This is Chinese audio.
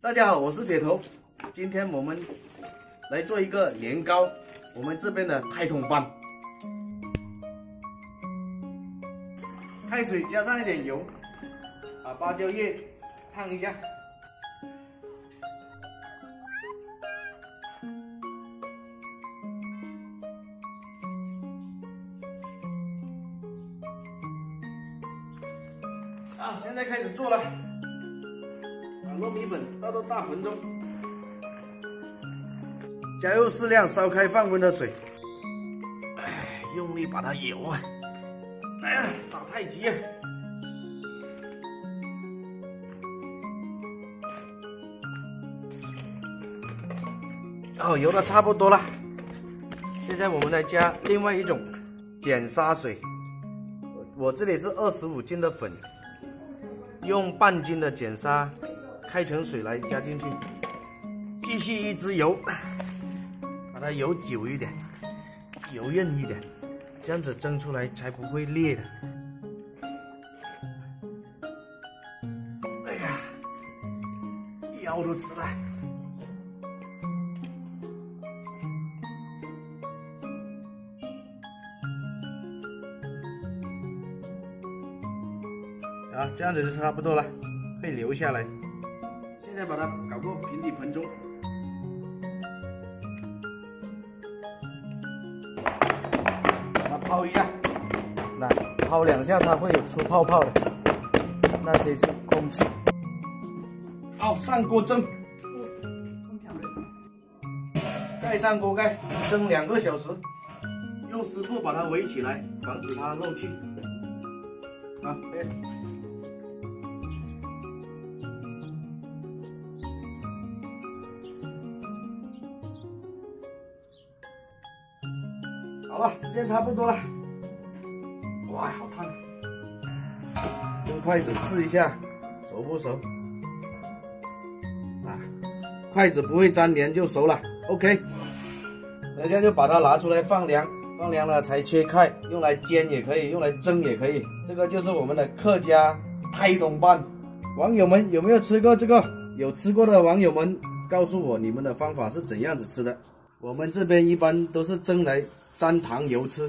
大家好，我是铁头，今天我们来做一个年糕，我们这边的太桶班，开水加上一点油，把芭蕉叶烫一下。啊，现在开始做了。把糯米粉倒到大盆中，加入适量烧开放温的水，哎，用力把它摇啊！哎呀，打太极啊！哦，揉的差不多了，现在我们来加另外一种碱砂水，我这里是二十五斤的粉，用半斤的碱砂。开成水来加进去，继续一直油，把它油久一点，油韧一点，这样子蒸出来才不会裂的。哎呀，腰都直了。啊，这样子就差不多了，可以留下来。现在把它搞过平底盆中，把它泡一下，那泡两下它会有出泡泡的，那些是空气。好，上锅蒸，盖上锅盖，蒸两个小时，用湿布把它围起来，防止它漏气。啊，可以。好了，时间差不多了。哇，好烫！用筷子试一下，熟不熟？啊，筷子不会粘连就熟了。OK，等下就把它拿出来放凉，放凉了才切开，用来煎也可以，用来蒸也可以。这个就是我们的客家胎筒饭。网友们有没有吃过这个？有吃过的网友们告诉我你们的方法是怎样子吃的。我们这边一般都是蒸来。沾糖油吃。